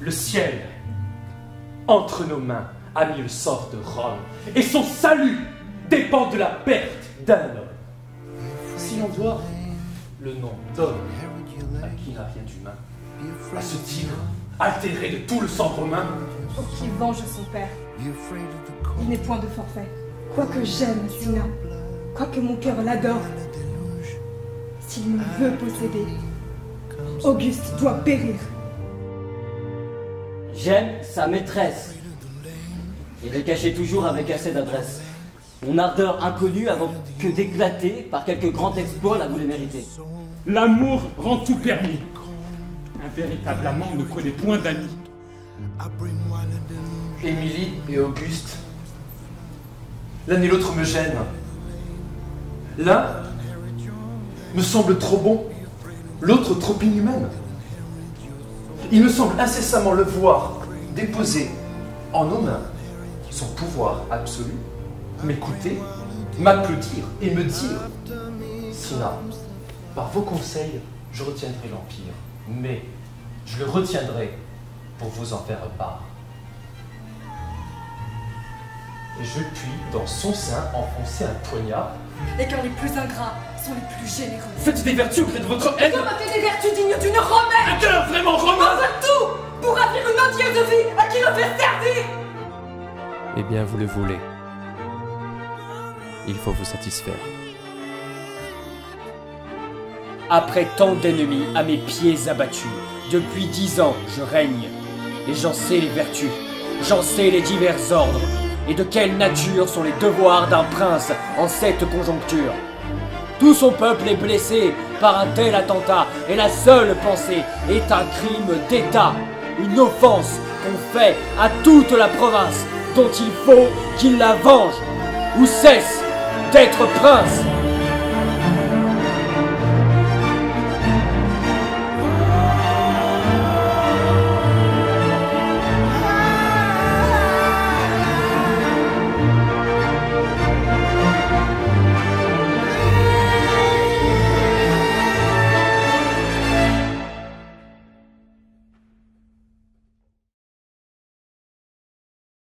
Le ciel, entre nos mains, a mis le sort de Rome, et son salut dépend de la perte d'un homme. Si l'on doit le nom d'homme à qui n'a rien d'humain, à ce tigre altéré de tout le sang romain, Pour qu'il venge son père. Il n'est point de forfait. Quoique j'aime Sina, quoique mon cœur l'adore, s'il me veut posséder, Auguste doit périr. J'aime sa maîtresse. Et le cachait toujours avec assez d'adresse. Mon ardeur inconnue avant que d'éclater par quelque grand exploit la voulait mériter. L'amour rend tout permis. Un véritable amant ne connaît point d'amis. Émilie et Auguste, l'un et l'autre me gênent. L'un me semble trop bon, l'autre trop inhumaine. Il me semble incessamment le voir déposer en nos mains son pouvoir absolu, m'écouter, m'applaudir et me dire Sina, par vos conseils, je retiendrai l'Empire, mais je le retiendrai pour vous en faire part. Et je puis, dans son sein, enfoncer un poignard. Et car les plus ingrats sont les plus généreux. Faites des vertus auprès de votre haine L'homme a fait des vertus dignes d'une romaine? Un cœur vraiment On romain veut tout pour ravir une odieuse vie à qui le fait servir Eh bien, vous le voulez. Il faut vous satisfaire. Après tant d'ennemis à mes pieds abattus, depuis dix ans je règne, et j'en sais les vertus, j'en sais les divers ordres, et de quelle nature sont les devoirs d'un prince en cette conjoncture? Tout son peuple est blessé par un tel attentat, et la seule pensée est un crime d'État, une offense qu'on fait à toute la province, dont il faut qu'il la venge, ou cesse d'être prince.